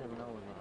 him know